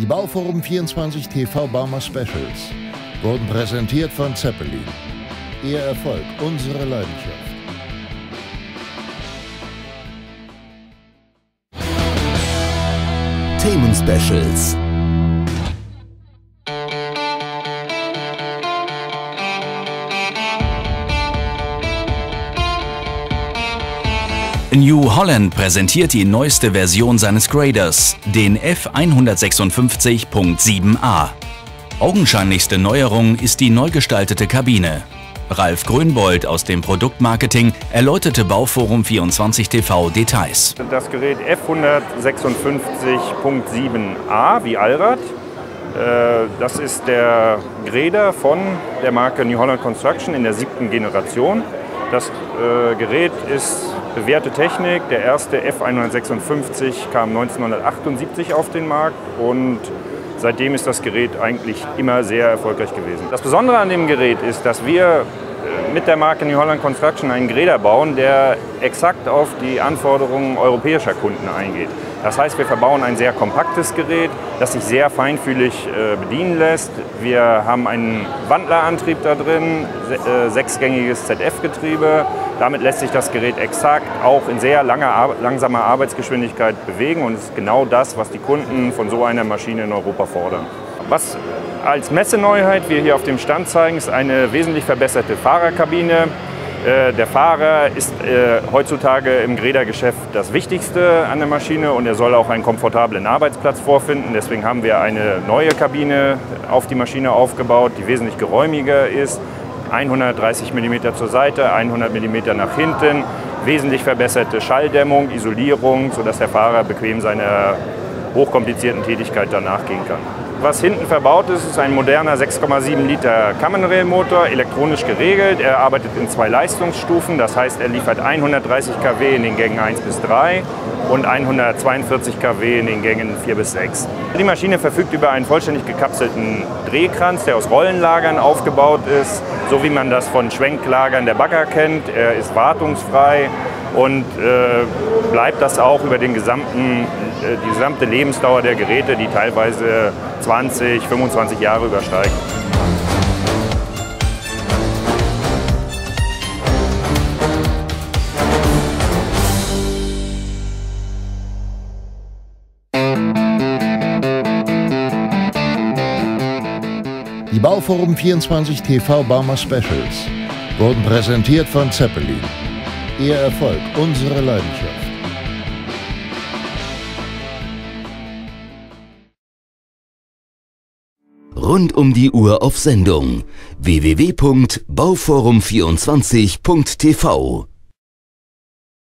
Die Bauforum 24 TV Baumer Specials wurden präsentiert von Zeppelin. Ihr Erfolg, unsere Leidenschaft. Themen Specials. New Holland präsentiert die neueste Version seines Graders, den F156.7a. Augenscheinlichste Neuerung ist die neu gestaltete Kabine. Ralf Grünbold aus dem Produktmarketing erläuterte Bauforum 24 TV Details. Das Gerät F156.7a wie Allrad. Äh, das ist der Grader von der Marke New Holland Construction in der siebten Generation. Das äh, Gerät ist bewährte Technik. Der erste F156 kam 1978 auf den Markt und seitdem ist das Gerät eigentlich immer sehr erfolgreich gewesen. Das Besondere an dem Gerät ist, dass wir äh, mit der Marke New Holland Construction einen Grader bauen, der exakt auf die Anforderungen europäischer Kunden eingeht. Das heißt, wir verbauen ein sehr kompaktes Gerät, das sich sehr feinfühlig äh, bedienen lässt. Wir haben einen Wandlerantrieb da drin, äh, sechsgängiges ZF-Getriebe. Damit lässt sich das Gerät exakt auch in sehr langer, langsamer Arbeitsgeschwindigkeit bewegen und ist genau das, was die Kunden von so einer Maschine in Europa fordern. Was als Messeneuheit wir hier auf dem Stand zeigen, ist eine wesentlich verbesserte Fahrerkabine. Äh, der Fahrer ist äh, heutzutage im Grädergeschäft das Wichtigste an der Maschine und er soll auch einen komfortablen Arbeitsplatz vorfinden. Deswegen haben wir eine neue Kabine auf die Maschine aufgebaut, die wesentlich geräumiger ist. 130 mm zur Seite, 100 mm nach hinten, wesentlich verbesserte Schalldämmung, Isolierung, sodass der Fahrer bequem seiner hochkomplizierten Tätigkeit danach gehen kann. Was hinten verbaut ist, ist ein moderner 6,7 Liter Kammenrail-Motor, elektronisch geregelt. Er arbeitet in zwei Leistungsstufen, das heißt, er liefert 130 kW in den Gängen 1 bis 3 und 142 kW in den Gängen 4 bis 6. Die Maschine verfügt über einen vollständig gekapselten Drehkranz, der aus Rollenlagern aufgebaut ist, so wie man das von Schwenklagern der Bagger kennt. Er ist wartungsfrei und äh, bleibt das auch über den gesamten, äh, die gesamte Lebensdauer der Geräte, die teilweise 20, 25 Jahre übersteigt. Die Bauforum 24 TV Baumer Specials wurden präsentiert von Zeppelin. Ihr Erfolg, unsere Leidenschaft. Rund um die Uhr auf Sendung www.bauforum24.tv